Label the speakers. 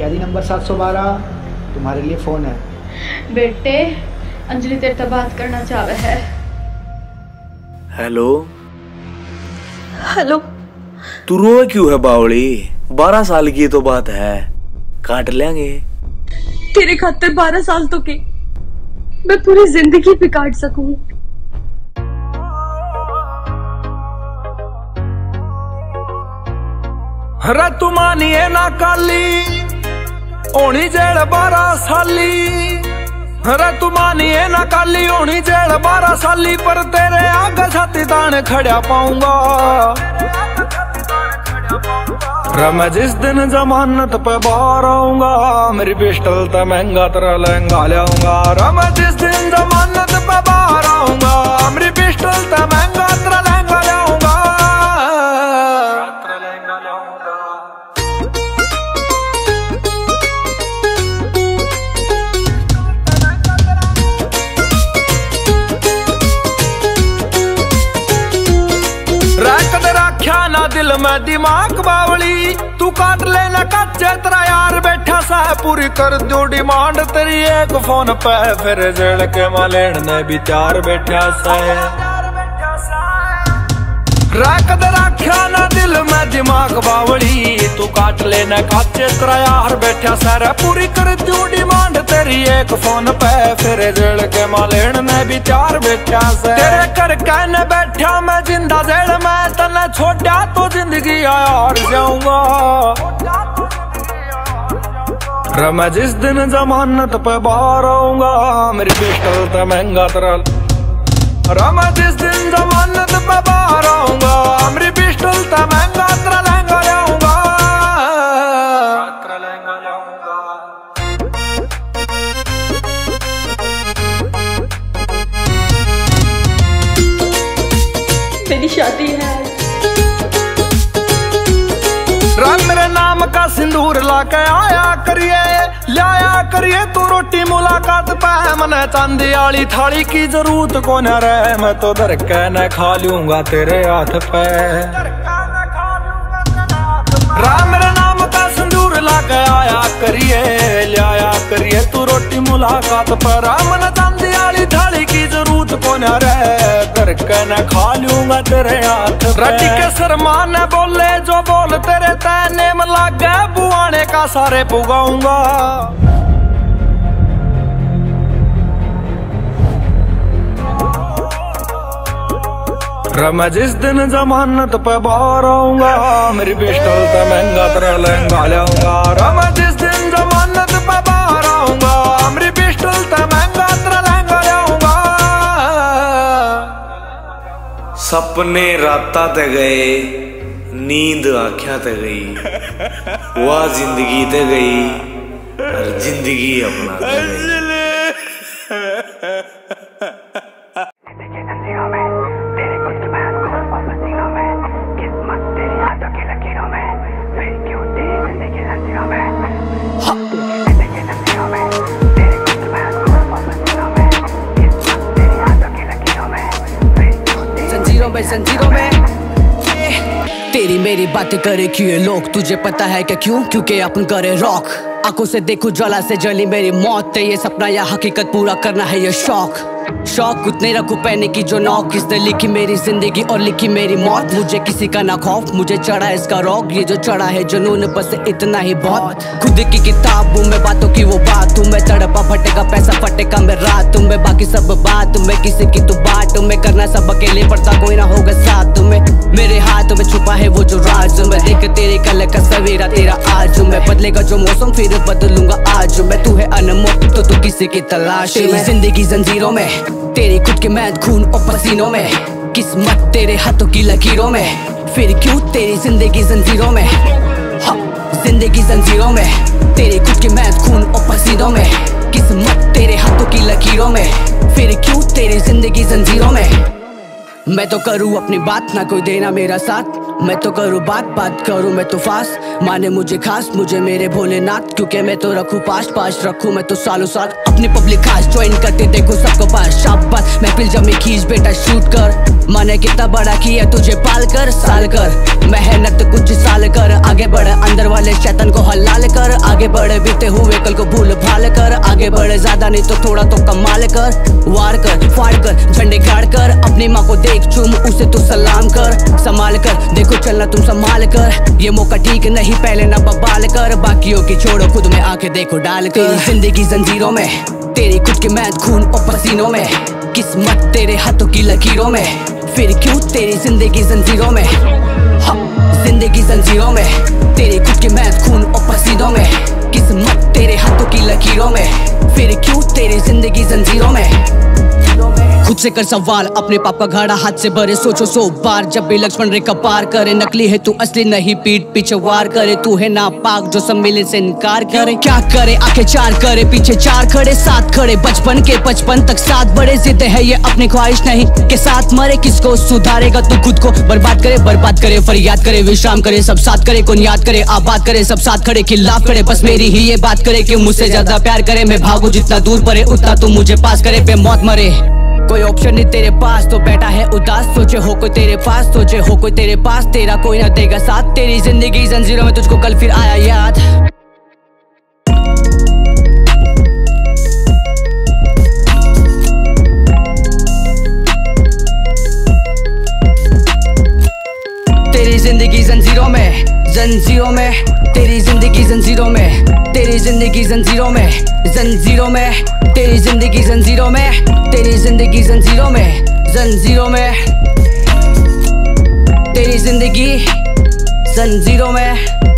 Speaker 1: कैदी नंबर 712 तुम्हारे लिए फ़ोन है।
Speaker 2: बेटे अंजलि तेरे से बात करना चाहे है।
Speaker 3: हेलो?
Speaker 4: हेलो।
Speaker 3: तू रो क्यों है बावली? बारह साल की तो बात है। काट लेंगे।
Speaker 4: तेरे खातिर बारह साल तो के। मैं पूरी ज़िंदगी भी काट सकूँ।
Speaker 5: रे तू मानिए ना काली। होनी जेल बारह साली। रे तू मानिए ना काली होनी जेल बारह साली, पर तेरे आगे छाती तान खड़ा पाऊँगा। मैं जिस दिन जमानत पे बाहर आऊँगा, मेरी पिस्टल तो महँगा, तेरा लहंगा लाऊँगा रे मैं जिस दिन जमानत पे बाहर आऊँगा, मेरी पिस्टल तो महँगा, तेरा दिल में दिमाग बावली, तू काट लेना कच्चे, तेरा यार बैठा सा पूरी कर दो डिमांड। तेरी एक फ़ोन पे फिर जेल के मालेन ने भी चार बैठा सा रैक दे रखा ना दिल में दिमाग बावली, तू काट लेना कच्चे, तेरा यार बैठा सा रे पूरी कर दो डिमांड। तेरी एक फ़ोन पे फिर जेल के मालेन ने भी चार बैठा सा तेरे कर कहने बैठा ज़िंदगी यार जाऊँगा। मैं जिस दिन जमानत पे बाहर आऊँगा, मेरी पिस्टल तो महँगा तेरा रे मैं जिस दिन जमानत पे बाहर आऊँगा, मेरी पिस्टल तो महँगा तेरा लहंगा लाऊँगा
Speaker 4: मेरी शादी है।
Speaker 5: मेरे नाम का सिंदूर ला के आया करिए, लाया करिए तू रोटी मुलाकात पे। मने चांदी वाली थाली की ज़रूरत को न रहे मैं तो दर के न खा लूँगा तेरे हाथ पे। आया करिए, लाया करिए तू रोटी मुलाकात पर राम चांदी वाली थाली की ज़रूरत को न रहे कर न खा लूँगा तेरे हाथ रटी के सरमान बोले, जो बोल तेरे तैने का सारे पुगाऊँगा। मैं जिस दिन जमानत पे बाहर आऊँगा। मेरी पिस्टल तो महँगा तेरा लहंगा लाऊँगा मैं जिस दिन जमानत पे बाहर आऊँगा। मेरी पिस्टल तो महँगा तेरा लहंगा लाऊँगा
Speaker 3: सपने राता गए। नींद आख्या ते गई। वाह ज़िंदगी ते गई और ज़िंदगी अपना ते गई।
Speaker 6: जंजीरों में। तेरी मेरी बातें करे क्यों लोग? तुझे पता है क्या क्यों? क्योंकि अपन करे रॉक आँखों से देखो, ज्वाला से जली मेरी मौत। है ये सपना या हकीकत पूरा करना है ये शौक। शौक उतने रखू पहने की जो नौक। किसने लिखी मेरी ज़िंदगी और लिखी मेरी मौत? मुझे किसी का ना खौफ, मुझे चढ़ा इसका रौक ये जो चढ़ा है जुनून, बस इतना ही बहुत। खुद की किताब मैं बातों की वो बात। हूँ तड़पा फटेगा पैसा फटेगा मैं रात हूँ मैं बाकी सब बात हूँ मैं किसी की तो बाट हूँ मैं करना सब अकेले पड़ता कोई ना होगा साथ में मेरे हाथों में छुपा है वो जो राज मैं देख तेरे कल का सवेरा तेरा आज मैं बदलेगा जो मौसम फिर बदलूँगा आज मैं। तू है अनमोल तो तू किसी की तलाश में। ज़िंदगी जंजीरों में तेरी खुद के मैद खून और पसीनों में। किस्मत तेरे हाथों की लकीरों में फिर क्यों तेरी ज़िंदगी जंजीरों में? ज़िंदगी जंजीरों में। तेरे खुद के मैद खून और पसीनों में। किस्मत तेरे हाथों की लकीरों में। फिर क्यों तेरे ज़िंदगी जंजीरों में? मैं तो करूँ अपनी बात, ना कोई देना मेरा साथ। मैं तो करूँ बात बात करूँ मैं तो फास्ट। माने मुझे खास, मुझे मेरे भोलेनाथ। क्योंकि मैं तो रखूँ पास पास रखूँ मैं तो सालों साल। अपनी पब्लिक खास ज्वाइन करते देखो सबको पास। शाबाश महफिल जमी खींच, बेटा शूट कर। मैंने कितना बड़ा किया तुझे पाल कर साल कर मेहनत कुछ साल कर, आगे बढ़, अंदर वाले शैतान को हलाल कर। आगे बढ़, बीते हुए कल को भूल भाल कर। आगे बढ़, ज़्यादा नहीं तो थोड़ा तो कमाल कर। वार कर, फाड़ कर, झंडे गाड़ कर। अपनी माँ को देख, चुम, उसे तू सलाम कर। संभाल कर, देखो चलना तुम संभाल कर। ये मौका ठीक नहीं, पहले ना बबाल कर। बाकियों की छोड़ो, खुद में आके देखो डाल कर। ज़िंदगी जंजीरों में, तेरी खुद की मेहनत खून और पसीनों में। किस्मत तेरे हाथों की लकीरों में। फिर क्यों तेरी ज़िंदगी जंजीरों में? हाँ, ज़िंदगी जंजीरों में। तेरे खुद के मैं खून और पसीदों में। किस्मत तेरे हाथों की लकीरों में। फिर क्यों तेरी ज़िंदगी जंजीरों में? खुद से कर सवाल, अपने पाप का घाड़ा हाथ से भरे। सोचो, सो बार जब भी लक्ष्मण रेखा पार करे, नकली है तू असली, नहीं पीठ पीछे वार करे। तू है ना पाक जो सम्मिलन से इनकार करे। क्या करे? आँखें चार करे, पीछे चार खड़े साथ खड़े। बचपन के बचपन तक साथ बड़े जिद है, ये अपनी ख्वाहिश नहीं के साथ मरे। किसको सुधारेगा तू खुद को? बर्बाद करे बर्बाद करे, फरियाद करे, विश्राम करे। सब साथ करे, कौन याद करे? आबाद करे, सब साथ खड़े, खिलाफ करे बस मेरी ही ये बात करे कि मुझसे ज़्यादा प्यार करे। मैं भागू जितना दूर पड़े उतना तू मुझे पास करे। पे मौत मरे। कोई ऑप्शन नहीं तेरे पास तो बैठा है उदास। सोचे हो कोई तेरे पास, सोचे हो कोई तेरे पास। तेरा कोई ना देगा साथ। तेरी ज़िंदगी जंजीरों में तुझको कल फिर आया याद। तेरी ज़िंदगी जंजीरों में जंजीरों में, तेरी ज़िंदगी जंजीरों में, तेरी ज़िंदगी जंजीरों में जंजीरों में, तेरी ज़िंदगी जंजीरों में, तेरी ज़िंदगी जंजीरों में जंजीरों में, तेरी ज़िंदगी जंजीरों में।